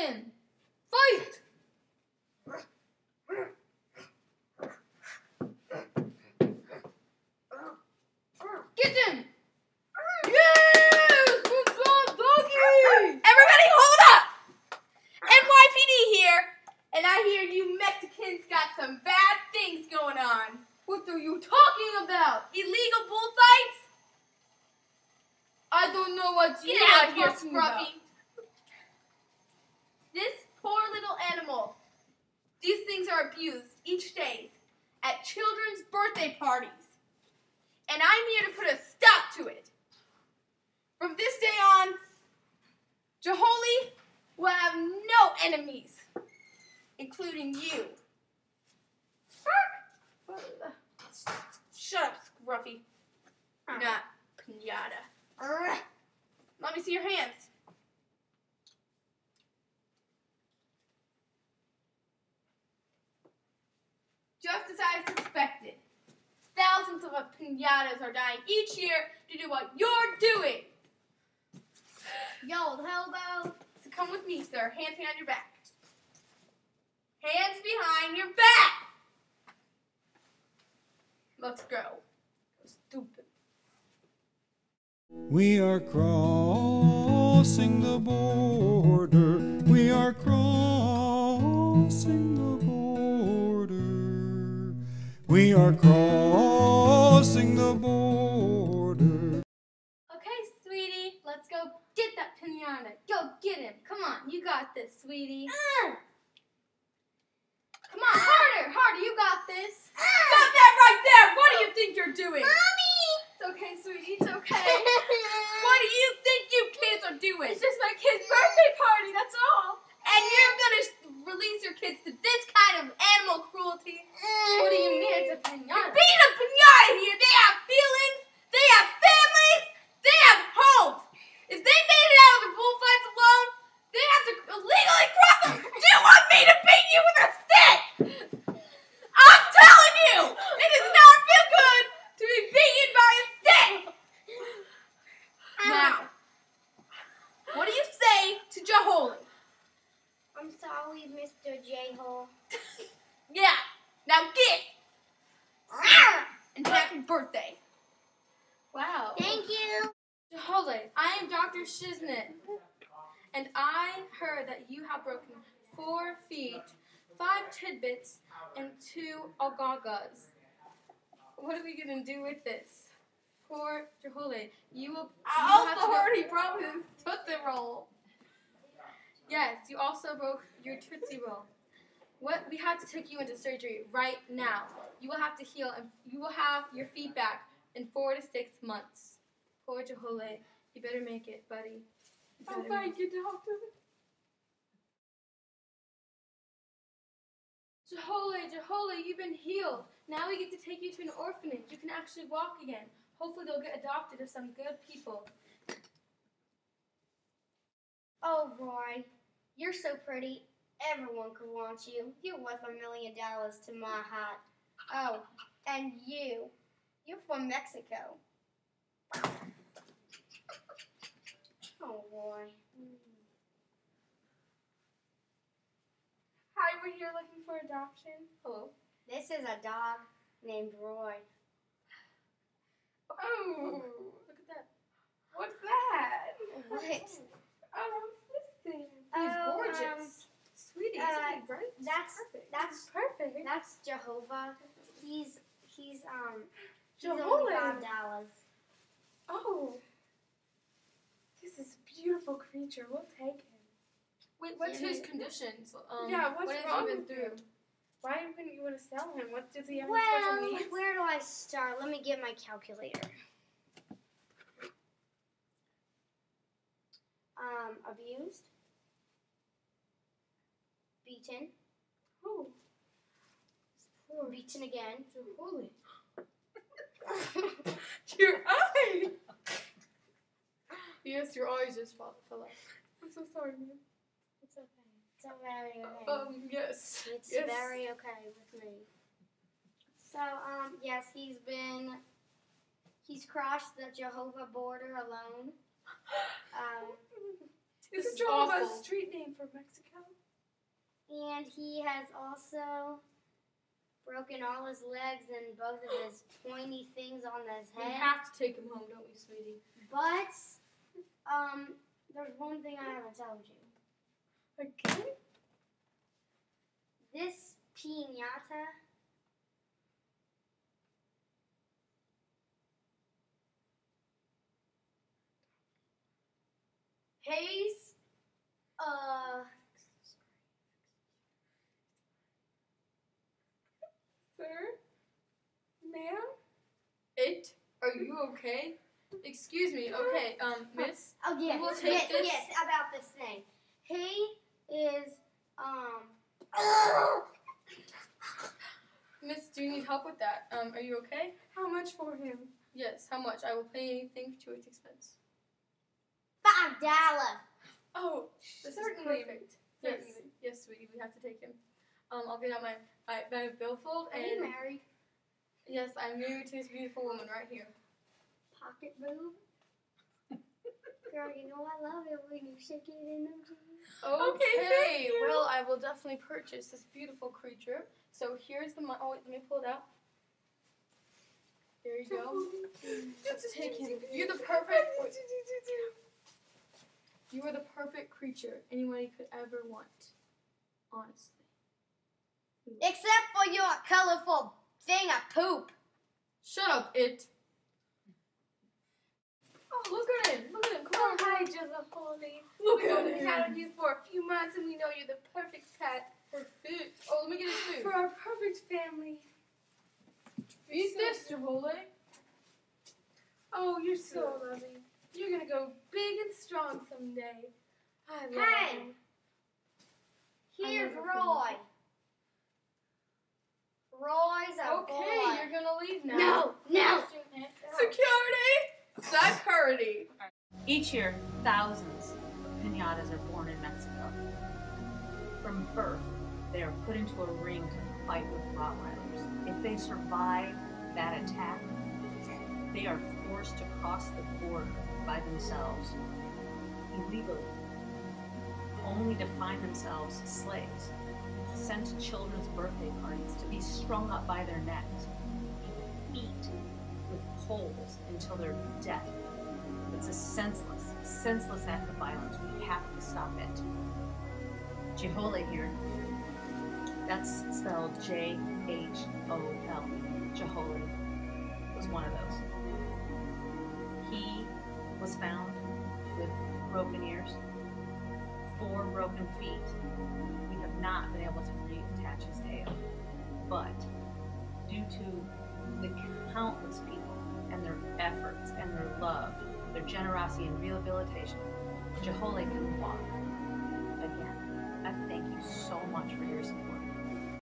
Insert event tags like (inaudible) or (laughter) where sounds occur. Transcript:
him. Fight! Get him! Yes! Good job, doggy! Everybody hold up! NYPD here, and I hear you Mexicans got some bad things going on. What are you talking about? Illegal bullfights? I don't know what you Get are out here, talking about. Scruffy. This poor little animal. These things are abused each day at children's birthday parties. And I'm here to put a stop to it. From this day on, Jaholi will have no enemies, including you. Shut up, Scruffy. You're not pinata. Let me see your hands. Just as I suspected, thousands of pinatas are dying each year to do what you're doing. Yo, hobo. So come with me, sir. Hands behind your back. Hands behind your back. Let's go. Stupid. We are crossing the border. We are crossing the border. We are crossing the border. Okay, sweetie, let's go get that pinata. Go get him. Come on, you got this, sweetie. Ah. Come on, harder, harder. You got this. Ah. Stop that right there. What do you think you're doing? Mommy! It's okay, sweetie. It's okay. what do you think you kids are doing? It's just my kid's birthday party, that's all. And you're gonna s- release your kids to this kind of animal cruelty? What do you mean it's a You're pinata? being a pinata here. They have feelings. They have families. They have homes. If they made it out of the bullfights alone, they have to illegally cross them. Do you want me to beat you with a stick? I'm telling you, it does not feel good to be beaten by a stick. Now, what do you say to Jaholi? I'm sorry, Mr. J-Hole. Yeah, now get and happy birthday. Wow. Thank you. Jhole, I am Dr. Shiznit, and I heard that you have broken four feet, five tidbits, and two algagas. What are we gonna do with this? Poor Jhole, you will. I you have to also go- heard he broke his Tootsie Roll. Yes, you also broke your Tootsie Roll. What we have to take you into surgery right now. You will have to heal, and you will have your feet back in four to six months. Poor Jhole, you better make it, buddy. You Oh, better make thank you, doctor. Jhole, Jhole, you've been healed. Now we get to take you to an orphanage. You can actually walk again. Hopefully, they'll get adopted to some good people. Oh, Roy, you're so pretty. Everyone could want you. You're worth a million dollars to my heart. Oh, and you. You're from Mexico. Oh, Roy. Hi, we're here looking for adoption. Hello. This is a dog named Roy. Oh, Look at that. what's that? What? Oh, what's this thing? He's Oh, gorgeous. um, Sweetie, uh, isn't he right? that's perfect. that's Perfect. that's Jehovah. He's he's um he's Jehovah. only five dollars. Oh, this is a beautiful creature. We'll take him. Wait, what's Yeah. his conditions? Um, Yeah, what's what has wrong he been with through? him? Why wouldn't you want to sell him? What does he have any special Well, needs? where do I start? Let me get my calculator. Um, abused, beaten, Oh, beaten again. Holy. (laughs) your eye. Yes, your eyes just fell, fell out. I'm so sorry, man. It's okay. It's all very okay. Um, yes. It's yes. very okay with me. So, um, yes, he's been, he's crossed the Jehovah border alone. (gasps) Um, Is it strong of a street name for Mexico. And he has also broken all his legs and both of his (gasps) pointy things on his head. We have to take him home, don't we, sweetie? But um, there's one thing I haven't told you. Again? This piñata Hayes, uh, Sir? Ma'am? It? Are you okay? Excuse me. Okay, um, miss. oh yes, We'll take yes, this. yes, about this thing. He is, um, (coughs) Miss, do you need help with that? Um, are you okay? How much for him? Yes. How much? I will pay anything to its expense. five dollar. Oh, this Certainly. is perfect. Yes, Certainly. yes, sweetie. We have to take him. Um, I'll get out my my, my billfold Are you and married? Yes, I'm married to this beautiful woman right here. Pocket boob. Girl, you know I love it when you shake it in them jeans. Okay, thank you. Well, I will definitely purchase this beautiful creature. So here's the money. Oh, wait, let me pull it out. There you go. Let's take him. You're the perfect. (laughs) You are the perfect creature anybody could ever want. Honestly. Except for your colorful thing of poop. Shut up, it. Oh, look at him. Look at him. Come Oh, on. hi, Joseph Holy. Look We've at him. had you for a few months and we know you're the perfect pet Perfect. Oh, let me get his food. for our perfect family. Eat this, Jhole. Oh, you're so loving. You're gonna go big and strong someday. I love Hey. you. Here's Roy. Roy's a Okay, boy. you're gonna leave now. No, no. Security! Security! Each year, thousands of pinatas are born in Mexico. From birth, they are put into a ring to fight with Rottweilers. If they survive that attack, they are forced to cross the border by themselves illegally, only to find themselves slaves, sent to children's birthday parties to be strung up by their necks, beat with poles until they're dead. It's a senseless, senseless act of violence. We have to stop it. Jhole here, that's spelled J H O L. Jhole was one of those. He was found with broken ears, four broken feet. We have not been able to reattach his tail. But due to the countless people and their efforts and their love, their generosity and rehabilitation, Jhole can walk again. I thank you so much for your support.